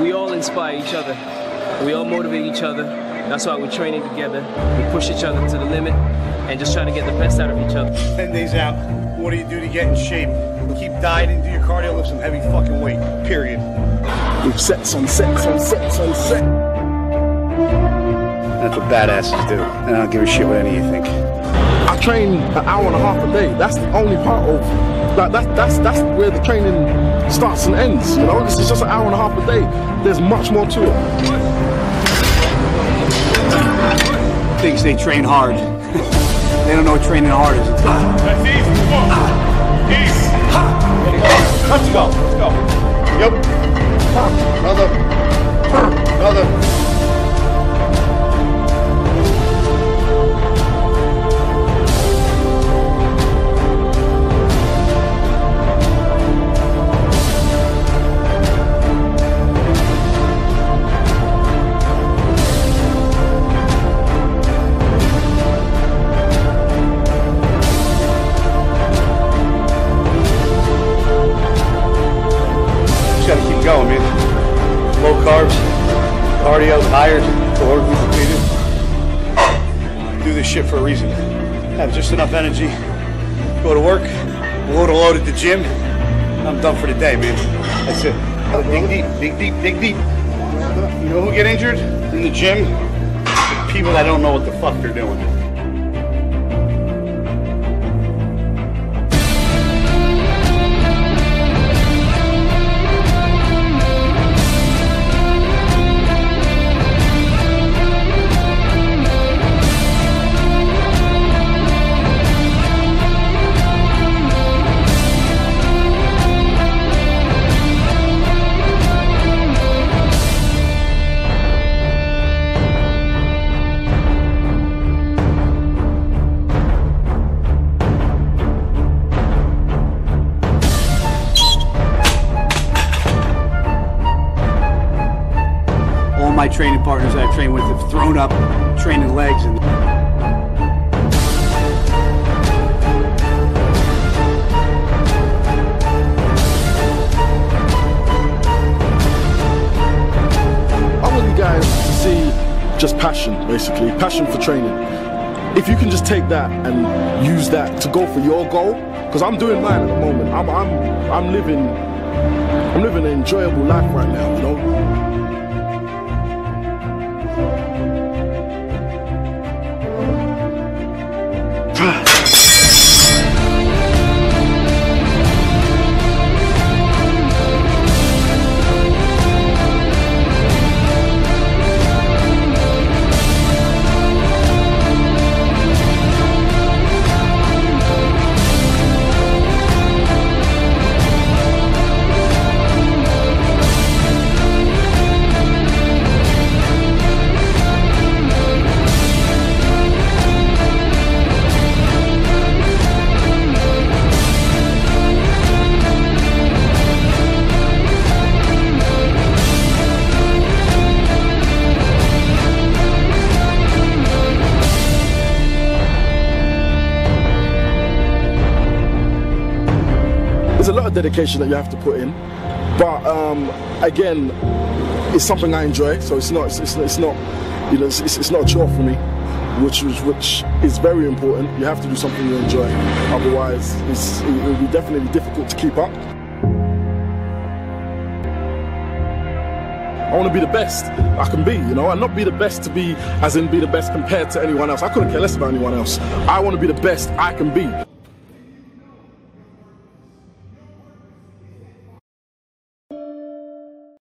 we all inspire each other. We all motivate each other. That's why we're training together. We push each other to the limit and just try to get the best out of each other. 10 days out, what do you do to get in shape? Keep dieting, do your cardio, lift some heavy fucking weight, period. With sets on sets on sets on set. That's what badasses do. And I don't give a shit what any of you think. I train an hour and a half a day. That's the only part of like that's that's that's where the training starts and ends. You know, this is just an hour and a half a day. There's much more to it. Thinks they train hard. they don't know what training hard is. That's easy. Come on. Easy. Let's go. Let's go. Yep. Another. Another. Carbs, cardio, tired, calorically depleted. Do this shit for a reason. Have just enough energy. Go to work, load a load at the gym. I'm done for the day, man. That's it. Dig deep, dig deep, dig deep. You know who get injured in the gym? The people that don't know what the fuck they're doing. My training partners I've trained with have thrown up training legs and I want you guys to see just passion, basically, passion for training. If you can just take that and use that to go for your goal, because I'm doing mine at the moment. I'm, I'm, I'm living, I'm living an enjoyable life right now. You know. Of dedication that you have to put in, but um, again, it's something I enjoy. So it's not, it's, it's, not, you know, it's, it's, not a chore for me, which is which is very important. You have to do something you enjoy, otherwise, it's, it will be definitely difficult to keep up. I want to be the best I can be, you know, and not be the best to be, as in be the best compared to anyone else. I couldn't care less about anyone else. I want to be the best I can be.